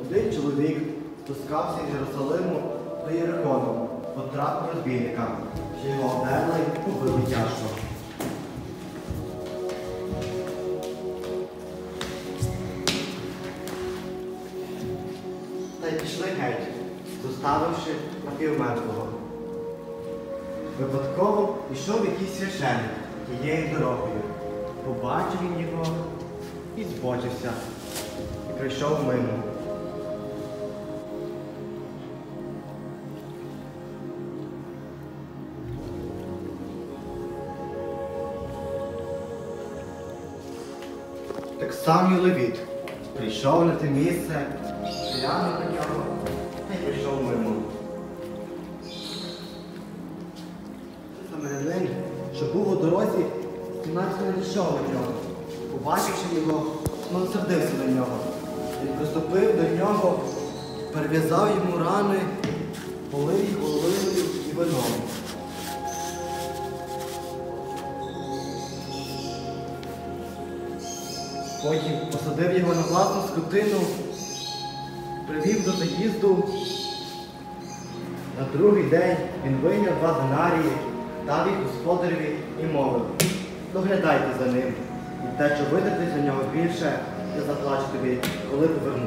Один чоловік спускався з Єрусалиму до Єрихону, потрапив розбійникам, що його обдерли і побили тяжко. Та й пішли геть, зоставивши напівмертвого. Випадково йшов якийсь священник тією дорогою. Побачив він його і збочився, і прийшов мимо. Так само і Левіт прийшов на те місце, глянув на нього та й прийшов мимо. Самарянин, що був у дорозі, наче не дійшов до нього. Побачивши його, знов сердився на нього. Він приступив до нього, перев'язав йому рани, полив їх оливою і вином. Потім посадив його на власну скотину, привів до заїзду. На другий день він вийняв два динарії, дав їх господареві і мовив, доглядайте за ним, і те, що видати за нього більше, я заплачу тобі, коли повернусь.